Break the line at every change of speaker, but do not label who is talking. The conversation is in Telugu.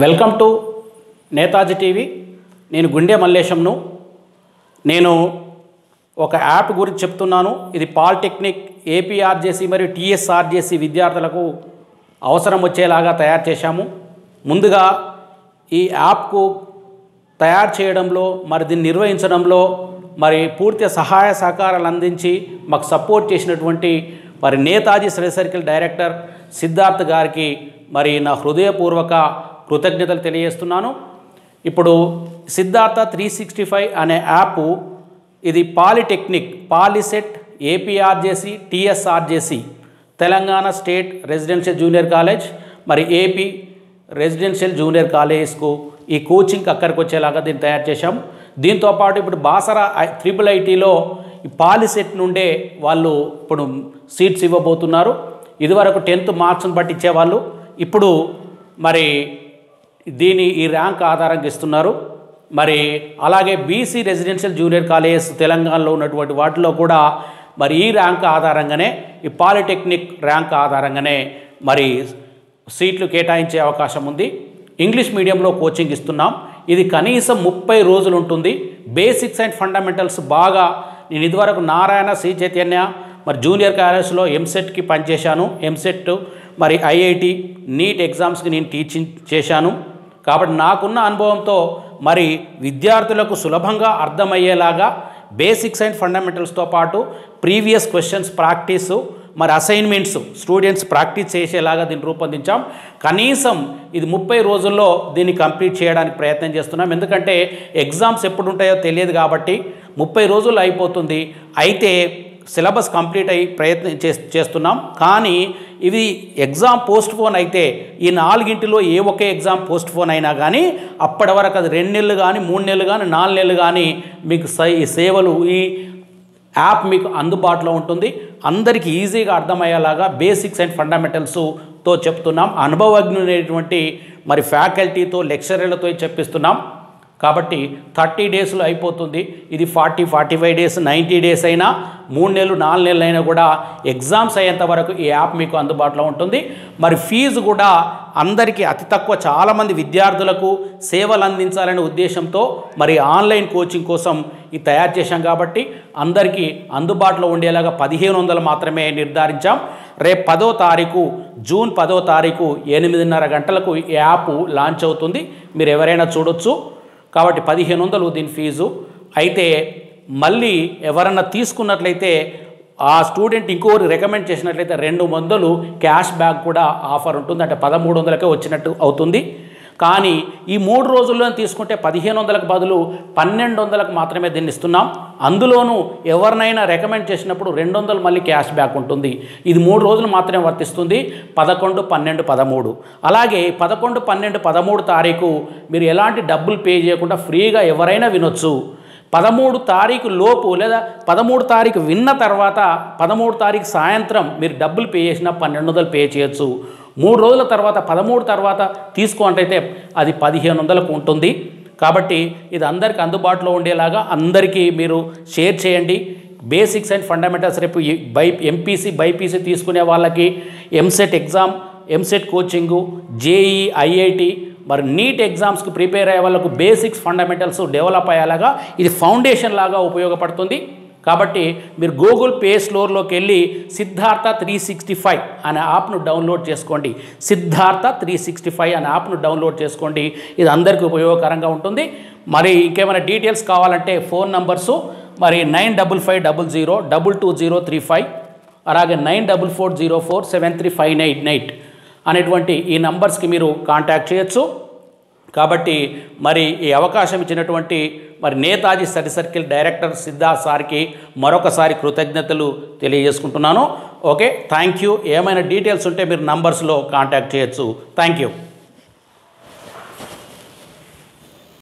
Welcome to Netaji TV. నేను గుండె మల్లేశంను. నేను ఒక యాప్ గురించి చెప్తున్నాను. ఇది పాలిటెక్నిక్ ఏపీఆర్జేసీ మరియు టీఎస్ఆర్జేసీ విద్యార్థులకు అవసరం వచ్చేలాగా తయారు చేశాము. ముందుగా ఈ యాప్కు తయారు చేయడంలో మరి దీన్ని నిర్వహించడంలో మరి పూర్తి సహాయ సహకారాలు అందించి మాకు సపోర్ట్ చేసినటువంటి మరి Netaji study circle director Siddharth గారికి మరి నా హృదయపూర్వక కృతజ్ఞతలు తెలియజేస్తున్నాను. ఇప్పుడు సిద్ధార్థ త్రీ సిక్స్టీ ఫైవ్ అనే యాప్ ఇది polytechnic POLYCET APRJC TSRJC Telangana state residential junior college మరి ఏపీ రెసిడెన్షియల్ జూనియర్ కాలేజ్కు ఈ కోచింగ్ అక్కడికి వచ్చేలాగా దీన్ని తయారు చేశాం. దీంతో పాటు ఇప్పుడు బాసరా త్రిపుల్ ఐటీలో ఈ పాలిసెట్ నుండే వాళ్ళు ఇప్పుడు సీట్స్ ఇవ్వబోతున్నారు. ఇదివరకు టెన్త్ మార్క్స్ని బట్టి ఇచ్చేవాళ్ళు ఇప్పుడు మరి దీని ఈ ర్యాంక్ ఆధారంగా ఇస్తున్నారు. మరి అలాగే బీసీ రెసిడెన్షియల్ జూనియర్ కాలేజ్ తెలంగాణలో ఉన్నటువంటి వాటిలో కూడా మరి ఈ ర్యాంక్ ఆధారంగానే ఈ పాలిటెక్నిక్ ర్యాంక్ ఆధారంగానే మరి సీట్లు కేటాయించే అవకాశం ఉంది. ఇంగ్లీష్ మీడియంలో కోచింగ్ ఇస్తున్నాం. ఇది కనీసం ముప్పై రోజులు ఉంటుంది. బేసిక్స్ అండ్ ఫండమెంటల్స్ బాగా నేను ఇదివరకు నారాయణ శ్రీ చైతన్య మరి జూనియర్ కాలేజ్లో ఎంసెట్కి పనిచేశాను. ఎంసెట్ మరి ఐఐటి నీట్ ఎగ్జామ్స్కి నేను టీచింగ్ చేశాను. కాబట్టి నాకున్న అనుభవంతో మరి విద్యార్థులకు సులభంగా అర్థమయ్యేలాగా బేసిక్స్ అండ్ ఫండమెంటల్స్తో పాటు ప్రీవియస్ క్వశ్చన్స్ ప్రాక్టీసు మరి అసైన్మెంట్స్ స్టూడెంట్స్ ప్రాక్టీస్ చేసేలాగా దీన్ని రూపొందించాం. కనీసం ఇది ముప్పై రోజుల్లో దీన్ని కంప్లీట్ చేయడానికి ప్రయత్నం చేస్తున్నాం. ఎందుకంటే ఎగ్జామ్స్ ఎప్పుడు ఉంటాయో తెలియదు కాబట్టి ముప్పై రోజులు అయిపోతుంది. అయితే సిలబస్ కంప్లీట్ అయ్యి ప్రయత్నం చేస్తున్నాం. కానీ ఇది ఎగ్జామ్ పోస్ట్ పోన్ అయితే ఈ నాలుగింటిలో ఏ ఒకే ఎగ్జామ్ పోస్ట్ పోన్ అయినా కానీ అప్పటి వరకు అది రెండు నెలలు కానీ మూడు నెలలు కానీ నాలుగు నెలలు కానీ మీకు ఈ సేవలు ఈ యాప్ మీకు అందుబాటులో ఉంటుంది. అందరికీ ఈజీగా అర్థమయ్యేలాగా బేసిక్స్ అండ్ ఫండమెంటల్స్తో చెప్తున్నాం. అనుభవజ్ఞుడైనటువంటి మరి ఫ్యాకల్టీతో లెక్చరర్లతో చెప్పిస్తున్నాం. కాబట్టి థర్టీ డేస్లో అయిపోతుంది. ఇది forty forty five days ninety days అయినా మూడు నెలలు నాలుగు నెలలు అయినా కూడా ఎగ్జామ్స్ అయ్యేంత వరకు ఈ యాప్ మీకు అందుబాటులో ఉంటుంది. మరి ఫీజు కూడా అందరికీ అతి తక్కువ చాలామంది విద్యార్థులకు సేవలు అందించాలనే ఉద్దేశంతో మరి ఆన్లైన్ కోచింగ్ కోసం ఇది తయారు చేశాం కాబట్టి అందరికీ అందుబాటులో ఉండేలాగా పదిహేను వందలు మాత్రమే నిర్ధారించాం. రేపు పదో తారీఖు జూన్ పదో తారీఖు ఎనిమిదిన్నర గంటలకు ఈ యాప్ లాంచ్ అవుతుంది. మీరు ఎవరైనా చూడొచ్చు. కాబట్టి పదిహేను వందలు దీని ఫీజు. అయితే మళ్ళీ ఎవరన్నా తీసుకున్నట్లయితే ఆ స్టూడెంట్ ఇంకోటి రికమెండ్ చేసినట్లయితే రెండు వందలు క్యాష్ బ్యాక్ కూడా ఆఫర్ ఉంటుంది అంటే పదమూడు వందలకే వచ్చినట్టు అవుతుంది. కానీ ఈ మూడు రోజుల్లో తీసుకుంటే పదిహేను వందలకు బదులు పన్నెండు వందలకు మాత్రమే దీన్ని ఇస్తున్నాం. అందులోనూ ఎవరినైనా రికమెండ్ చేసినప్పుడు రెండు వందలు మళ్ళీ క్యాష్ బ్యాక్ ఉంటుంది. ఇది మూడు రోజులు మాత్రమే వర్తిస్తుంది. పదకొండు పన్నెండు పదమూడు. అలాగే పదకొండు పన్నెండు పదమూడు తారీఖు మీరు ఎలాంటి డబ్బులు పే చేయకుండా ఫ్రీగా ఎవరైనా వినొచ్చు. పదమూడు తారీఖు లోపు లేదా పదమూడు తారీఖు విన్న తర్వాత పదమూడు తారీఖు సాయంత్రం మీరు డబ్బులు పే చేసినా పన్నెండు వందలు పే చేయొచ్చు. మూడు రోజుల తర్వాత పదమూడు తర్వాత తీసుకోంటైతే అది పదిహేను వందలకు ఉంటుంది. కాబట్టి ఇది అందరికీ అందుబాటులో ఉండేలాగా అందరికీ మీరు షేర్ చేయండి. బేసిక్స్ అండ్ ఫండమెంటల్స్ రేపు బై ఎంపీసీ బైపీసీ తీసుకునే వాళ్ళకి EAMCET exam EAMCET coaching JEE IIT మరి నీట్ ఎగ్జామ్స్కి ప్రిపేర్ అయ్యే వాళ్ళకు బేసిక్స్ ఫండమెంటల్స్ డెవలప్ అయ్యేలాగా ఇది ఫౌండేషన్ లాగా ఉపయోగపడుతుంది. కాబట్టి మీరు గూగుల్ పే స్టోర్లోకి వెళ్ళి సిద్ధార్థ త్రీ సిక్స్టీ ఫైవ్ అనే యాప్ను డౌన్లోడ్ చేసుకోండి. సిద్ధార్థ త్రీ సిక్స్టీ ఫైవ్ అనే యాప్ను డౌన్లోడ్ చేసుకోండి. ఇది అందరికీ ఉపయోగకరంగా ఉంటుంది. మరి ఇంకేమైనా డీటెయిల్స్ కావాలంటే ఫోన్ నంబర్సు మరి nine double five double zero double two zero three five అలాగే nine double four zero four seven three five nine eight అనేటువంటి ఈ నంబర్స్కి మీరు కాంటాక్ట్ చేయొచ్చు. కాబట్టి మరి ఈ అవకాశం ఇచ్చినటువంటి మరి Netaji study circle director Siddhartha సార్కి మరొకసారి కృతజ్ఞతలు తెలియజేసుకుంటున్నాను. ఓకే థ్యాంక్ యూ ఏమైనా డీటెయిల్స్ ఉంటే మీరు నంబర్స్లో కాంటాక్ట్ చేయొచ్చు. Thank you